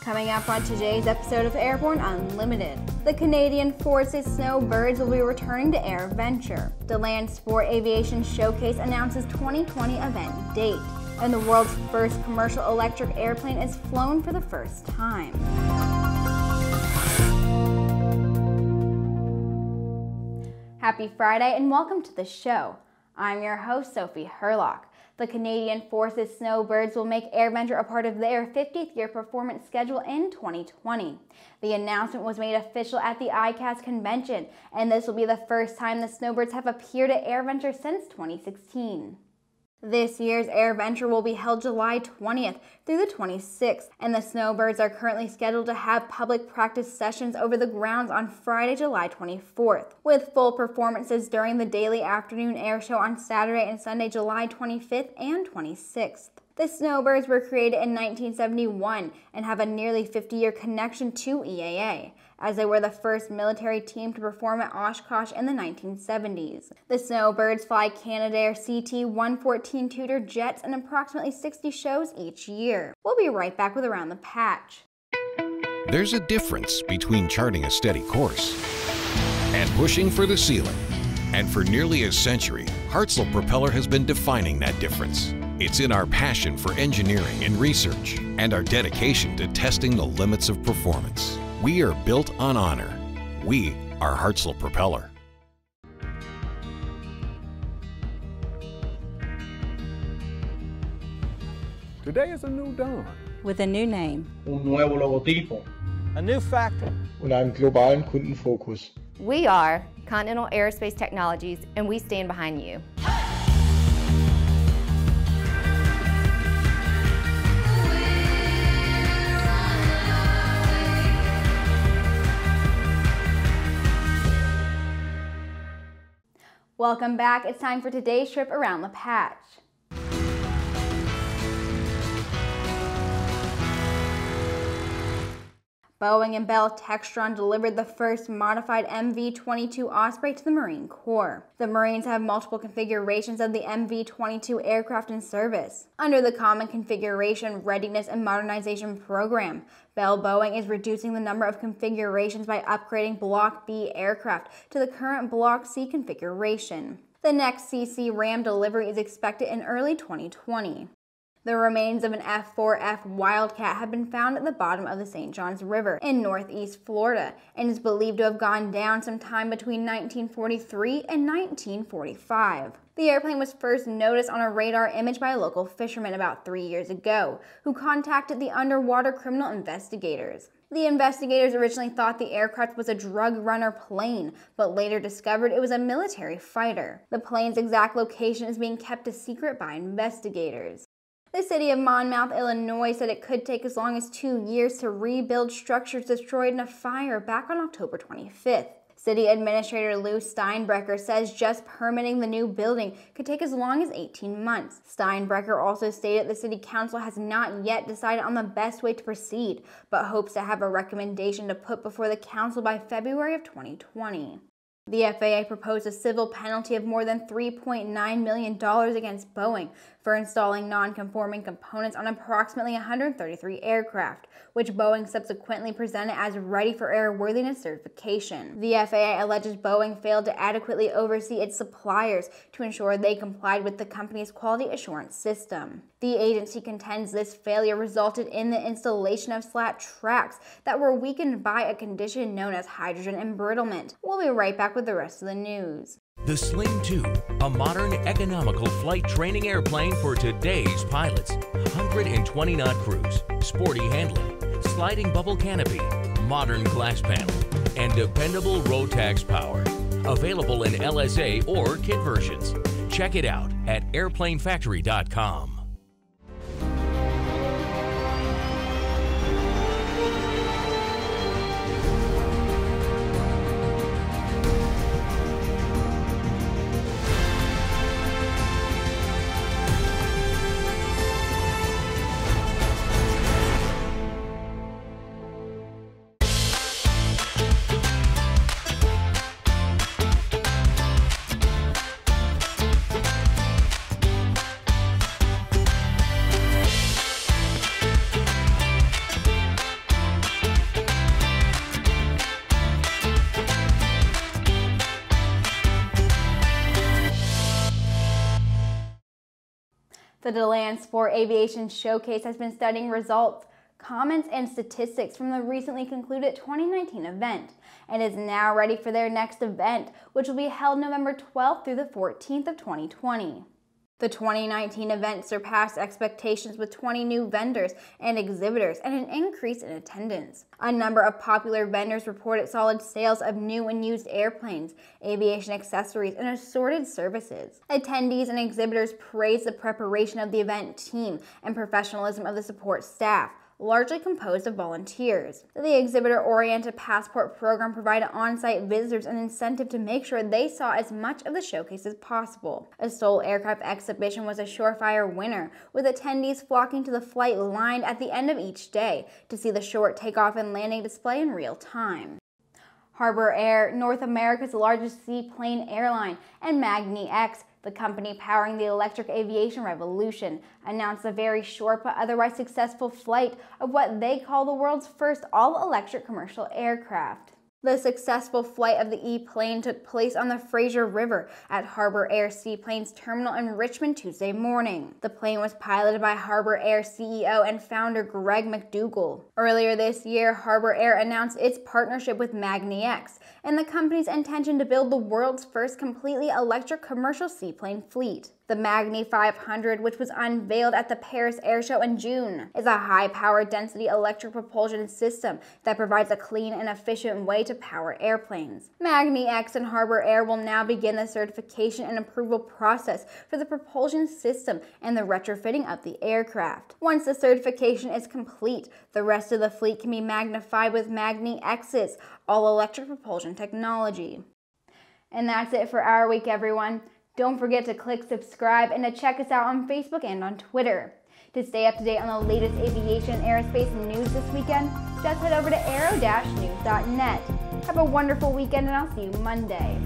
Coming up on today's episode of Airborne Unlimited, the Canadian Forces Snowbirds will be returning to AirVenture. DeLand Sport Aviation Showcase announces 2020 event date, and the world's first commercial electric airplane is flown for the first time. Happy Friday and welcome to the show. I'm your host, Sophie Hurlock. The Canadian Forces Snowbirds will make AirVenture a part of their 50th year performance schedule in 2020. The announcement was made official at the ICAS convention, and this will be the first time the Snowbirds have appeared at AirVenture since 2016. This year's Air AirVenture will be held July 20th through the 26th, and the Snowbirds are currently scheduled to have public practice sessions over the grounds on Friday, July 24th, with full performances during the daily afternoon air show on Saturday and Sunday, July 25th and 26th. The Snowbirds were created in 1971 and have a nearly 50 year connection to EAA, as they were the first military team to perform at Oshkosh in the 1970s. The Snowbirds fly Canadair CT 114 Tutor jets in approximately 60 shows each year. We'll be right back with Around the Patch. There's a difference between charting a steady course and pushing for the ceiling. And for nearly a century, Hartzell Propeller has been defining that difference. It's in our passion for engineering and research and our dedication to testing the limits of performance. We are built on honor. We are Hartzell Propeller. Today is a new dawn. With a new name. Un nuevo logotipo. A new factor. Und einen globalen Kundenfokus. We are Continental Aerospace Technologies and we stand behind you. Welcome back. It's time for today's trip around the patch. Boeing and Bell Textron delivered the first modified MV-22 Osprey to the Marine Corps. The Marines have multiple configurations of the MV-22 aircraft in service. Under the Common Configuration Readiness and Modernization Program, Bell Boeing is reducing the number of configurations by upgrading Block B aircraft to the current Block C configuration. The next CC RAM delivery is expected in early 2020. The remains of an F4F Wildcat have been found at the bottom of the St. Johns River in northeast Florida and is believed to have gone down sometime between 1943 and 1945. The airplane was first noticed on a radar image by a local fisherman about three years ago, who contacted the underwater criminal investigators. The investigators originally thought the aircraft was a drug runner plane, but later discovered it was a military fighter. The plane's exact location is being kept a secret by investigators. The city of Monmouth, Illinois said it could take as long as two years to rebuild structures destroyed in a fire back on October 25th. City Administrator Lou Steinbrecher says just permitting the new building could take as long as 18 months. Steinbrecher also stated the City Council has not yet decided on the best way to proceed, but hopes to have a recommendation to put before the Council by February of 2020. The FAA proposed a civil penalty of more than $3.9 million against Boeing for installing non-conforming components on approximately 133 aircraft, which Boeing subsequently presented as ready for airworthiness certification. The FAA alleges Boeing failed to adequately oversee its suppliers to ensure they complied with the company's quality assurance system. The agency contends this failure resulted in the installation of slat tracks that were weakened by a condition known as hydrogen embrittlement. We'll be right back with the rest of the news. The Sling 2, a modern, economical flight training airplane for today's pilots. 120 knot cruise, sporty handling, sliding bubble canopy, modern glass panel, and dependable Rotax power. Available in LSA or kit versions. Check it out at airplanefactory.com. The DeLand Sport Aviation Showcase has been studying results, comments, and statistics from the recently concluded 2019 event and is now ready for their next event, which will be held November 12th through the 14th of 2020. The 2019 event surpassed expectations with 20 new vendors and exhibitors and an increase in attendance. A number of popular vendors reported solid sales of new and used airplanes, aviation accessories, and assorted services. Attendees and exhibitors praised the preparation of the event team and professionalism of the support staff largely composed of volunteers. The exhibitor-oriented passport program provided on-site visitors an incentive to make sure they saw as much of the showcase as possible. A STOL aircraft exhibition was a surefire winner, with attendees flocking to the flight lined at the end of each day to see the short takeoff and landing display in real time. Harbour Air, North America's largest seaplane airline, and magniX the company powering the electric aviation revolution announced a very short but otherwise successful flight of what they call the world's first all-electric commercial aircraft. The successful flight of the ePlane took place on the Fraser River at Harbour Air Seaplanes Terminal in Richmond Tuesday morning. The plane was piloted by Harbour Air CEO and founder Greg McDougall. Earlier this year, Harbour Air announced its partnership with magniX and the company's intention to build the world's first completely electric commercial seaplane fleet. The magni500, which was unveiled at the Paris Air Show in June, is a high power density electric propulsion system that provides a clean and efficient way to power airplanes. magniX and Harbour Air will now begin the certification and approval process for the propulsion system and the retrofitting of the aircraft. Once the certification is complete, the rest of the fleet can be magnified with magniX's all electric propulsion technology. And that's it for our week, everyone. Don't forget to click subscribe and to check us out on Facebook and on Twitter. To stay up to date on the latest aviation and aerospace news this weekend, just head over to aero-news.net. Have a wonderful weekend and I'll see you Monday.